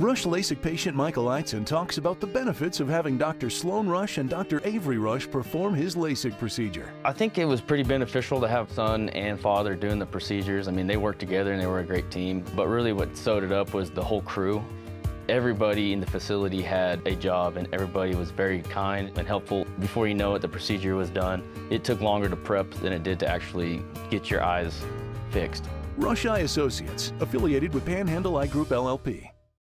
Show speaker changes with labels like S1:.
S1: Rush LASIK patient Michael Eitzen talks about the benefits of having Dr. Sloan Rush and Dr. Avery Rush perform his LASIK procedure.
S2: I think it was pretty beneficial to have son and father doing the procedures. I mean, they worked together and they were a great team. But really what sewed it up was the whole crew. Everybody in the facility had a job and everybody was very kind and helpful. Before you know it, the procedure was done. It took longer to prep than it did to actually get your eyes fixed.
S1: Rush Eye Associates, affiliated with Panhandle Eye Group LLP.